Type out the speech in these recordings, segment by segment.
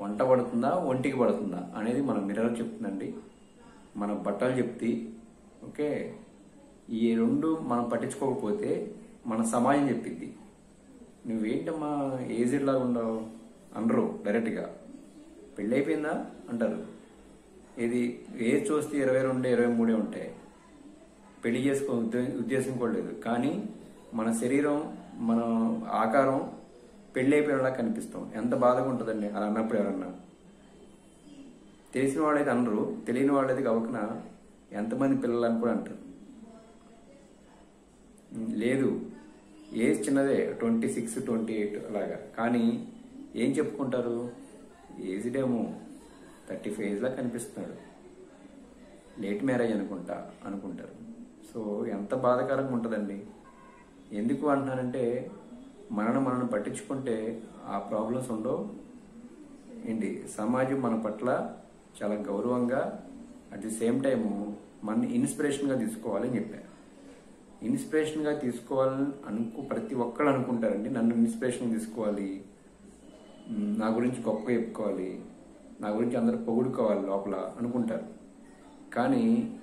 వంట పడుతుందా ఒంటికి పడుతుందా అనేది మన మిర్రర్ చెప్తుందండి. మన బట్టలు చెప్తే ఓకే? ఈ రెండు మనం పట్టించుకోకపోతే మన సమాజం చెప్పిద్ది నువ్వేంటమ్మా ఏజ్డ్ లాగా ఉండవు? అనరు డైరెక్ట్గా. పెళ్ళైపోయిందా? అంటారు. ఇది ఏజ్ చూస్తే ఇరవై రెండు ఇరవై మూడే ఉంటాయి పెళ్ళి చేసుకో ఉద్దేశం కూడా లేదు. కానీ మన శరీరం మన ఆకారం పెళ్ళైపోయినలా కనిపిస్తాం. ఎంత బాధగా ఉంటుందండి. అలా అన్నప్పుడు ఎవరన్నా. తెలిసిన వాళ్ళైతే అనరు. తెలియని వాళ్ళైతే గవకన ఎంతమంది పిల్లలు అని కూడా అంటారు. లేదు. ఏజ్ చిన్నదే. ట్వంటీ సిక్స్ ట్వంటీ ఎయిట్ అలాగా. కానీ ఏం చెప్పుకుంటారు? ఏజ్డ్ ఏమో థర్టీ ఫైవ్లా కనిపిస్తున్నాడు. లేట్ మ్యారేజ్ అనుకుంటా అనుకుంటారు. సో ఎంత బాధాకరంగా ఉంటుందండి. ఎందుకు అంటున్నానంటే మనను మనల్ని పట్టించుకుంటే ఆ ప్రాబ్లమ్స్ ఉండవు. ఏంటి? సమాజం మన పట్ల చాలా గౌరవంగా అట్ ది సేమ్ టైము మన ఇన్స్పిరేషన్గా తీసుకోవాలని చెప్పారు ఇన్స్పిరేషన్గా తీసుకోవాలని అనుకు ప్రతి ఒక్కళ్ళు అనుకుంటారండి నన్ను ఇన్స్పిరేషన్ తీసుకోవాలి. నా గురించి గొప్పగా చెప్పుకోవాలి. నా గురించి అందరూ పొగుడుకోవాలి లోపల అనుకుంటారు. కానీ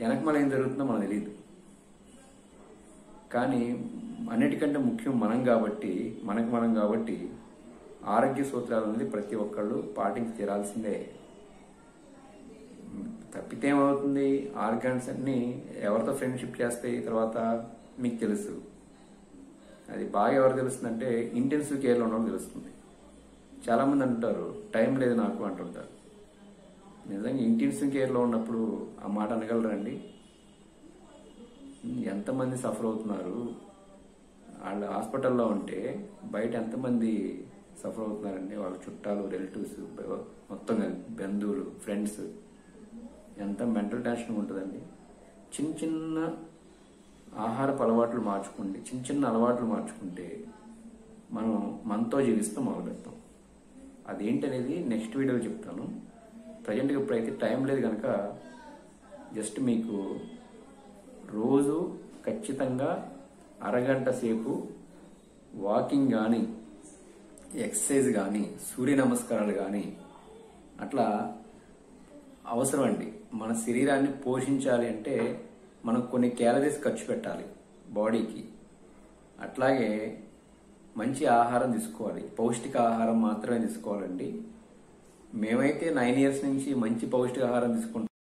వెనక మన ఏం జరుగుతుందో మనకు తెలియదు కానీ అన్నిటికంటే ముఖ్యం మనం కాబట్టి మనకు మనం కాబట్టి ఆరోగ్య సూత్రాలు అనేది ప్రతి ఒక్కళ్ళు పాటించి తీరాల్సిందే. తప్పితే ఏమవుతుంది? ఆర్గాన్స్ అన్ని ఎవరితో ఫ్రెండ్షిప్ చేస్తే తర్వాత మీకు తెలుసు. అది బాగా ఎవరు తెలుస్తుందంటే ఇంటెన్సివ్ కేర్లో ఉండడం తెలుస్తుంది. చాలామంది అంటారు టైం లేదు నాకు అంటుంటారు. నిజంగా ఇంటెన్సివ్ కేర్లో ఉన్నప్పుడు ఆ మాట అనగలరండి ఎంతమంది సఫర్ అవుతున్నారు? వాళ్ళు హాస్పిటల్లో ఉంటే బయట ఎంతమంది సఫర్ అవుతున్నారండి? వాళ్ళ చుట్టాలు రిలేటివ్స్ మొత్తం బంధువులు ఫ్రెండ్స్. ఎంత మెంటల్ టెన్షన్ ఉంటుందండి? చిన్న చిన్న ఆహారపు అలవాట్లు మార్చుకోండి చిన్న చిన్న అలవాట్లు మార్చుకుంటే మనం మనతో జీవిస్తూ మొదలు పెడతాం అదేంటనేది నెక్స్ట్ వీడియో చెప్తాను. ప్రజెంట్గా ఇప్పుడైతే టైం లేదు కనుక జస్ట్ మీకు రోజు ఖచ్చితంగా అరగంట సేపు వాకింగ్ కానీ ఎక్సర్సైజ్ కానీ సూర్య నమస్కారాలు కానీ అట్లా అవసరం అండి మన శరీరాన్ని పోషించాలి అంటే మనం కొన్ని క్యాలరీస్ ఖర్చు పెట్టాలి బాడీకి. అట్లాగే మంచి ఆహారం తీసుకోవాలి. పౌష్టిక ఆహారం మాత్రమే తీసుకోవాలండి. మేమైతే నైన్ ఇయర్స్ నుంచి మంచి పౌష్టిక ఆహారం తీసుకుంటాం